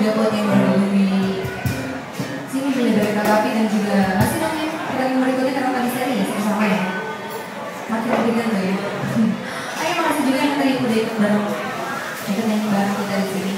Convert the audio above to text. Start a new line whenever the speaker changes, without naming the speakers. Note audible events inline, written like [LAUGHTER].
juga buat yang baru di sini punya dari KKP dan juga masih dong ya. yang pertandingan berikutnya karena tadi seri ya sama ya. Makin ringan tuh ya. [LAUGHS] Ayo makasih juga yang tadi udah ikut bareng. Ikut nyanyi bareng kita di sini.